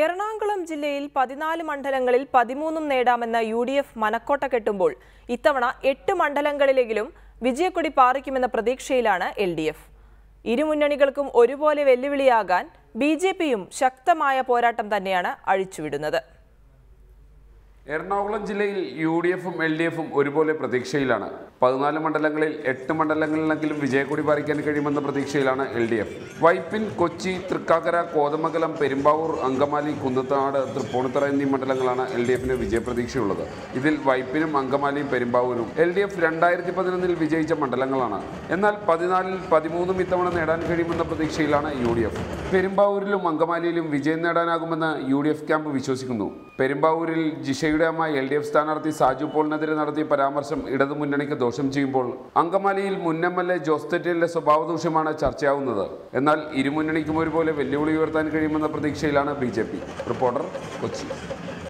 എറണാകുളം ജില്ലയിൽ പതിനാല് മണ്ഡലങ്ങളിൽ പതിമൂന്നും നേടാമെന്ന യു ഡി എഫ് മനക്കോട്ട കെട്ടുമ്പോൾ ഇത്തവണ എട്ട് മണ്ഡലങ്ങളിലെങ്കിലും വിജയക്കൊടി പാറിക്കുമെന്ന പ്രതീക്ഷയിലാണ് എൽ ഡി എഫ് ഇരുമുന്നണികൾക്കും ഒരുപോലെ വെല്ലുവിളിയാകാൻ ബി ജെ പിയും ശക്തമായ പോരാട്ടം തന്നെയാണ് അഴിച്ചുവിടുന്നത്. എറണാകുളം ജില്ലയിൽ യു ഡി എഫും എൽ ഡി എഫും ഒരുപോലെ പ്രതീക്ഷയിലാണ്. പതിനാല് മണ്ഡലങ്ങളിൽ എട്ട് മണ്ഡലങ്ങളിലെങ്കിലും വിജയക്കൊടി പാലിക്കാൻ കഴിയുമെന്ന പ്രതീക്ഷയിലാണ് L D F. Vypin Kochi Thrikkakara Kothamangalam Perumbavoor Angamaly Kunnathunad Thripunithura എന്നീ മണ്ഡലങ്ങളാണ് എൽ ഡി എഫിന് വിജയപ്രതീക്ഷയുള്ളത്. ഇതിൽ വൈപ്പിനും അങ്കമാലിയും പെരുമ്പാവൂരും എൽ ഡി എഫ് രണ്ടായിരത്തി പതിനൊന്നിൽ വിജയിച്ച മണ്ഡലങ്ങളാണ്. എന്നാൽ പതിനാലിൽ പതിമൂന്നും ഇത്തവണ നേടാൻ കഴിയുമെന്ന പ്രതീക്ഷയിലാണ് യു ഡി എഫ്. പെരുമ്പാവൂരിലും അങ്കമാലിയിലും വിജയം നേടാനാകുമെന്ന് യു ഡി എഫ് ക്യാമ്പ് വിശ്വസിക്കുന്നു. പെരുമ്പാവൂരിൽ ജിഷയുടെ അമ്മ എൽ ഡി എഫ് സ്ഥാനാർത്ഥി സാജു പോളിനെതിരെ നടത്തിയ പരാമർശം ഇടതുമുന്നണിക്ക് ദോഷം ചെയ്യുമ്പോൾ അങ്കമാലിയിൽ മുൻ എം എൽ എ ജോസ് തെറ്റേലിന്റെ സ്വഭാവ ദൂഷ്യമാണ് ചർച്ചയാവുന്നത്. എന്നാൽ ഇരുമുന്നണിക്കും ഒരുപോലെ വെല്ലുവിളി ഉയർത്താൻ കഴിയുമെന്ന പ്രതീക്ഷയിലാണ് ബി റിപ്പോർട്ടർ കൊച്ചി.